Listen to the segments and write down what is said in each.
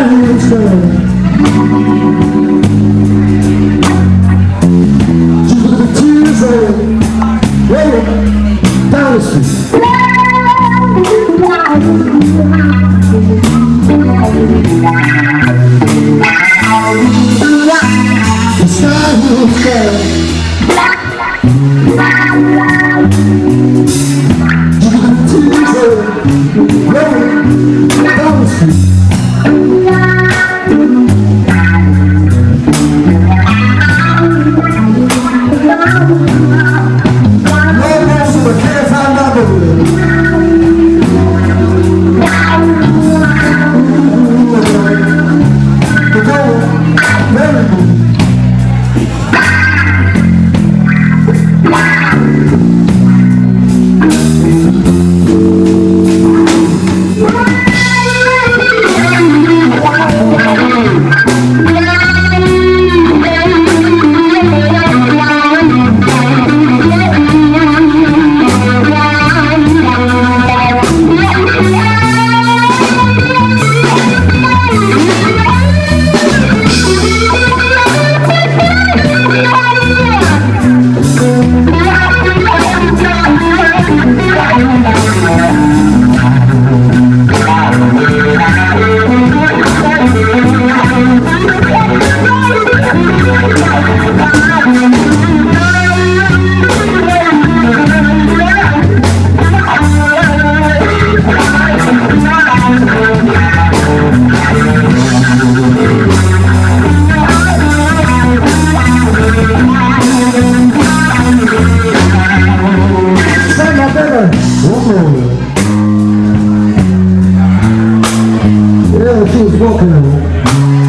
Carlos. Yeah, she was walking on,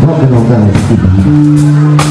walking on down the street.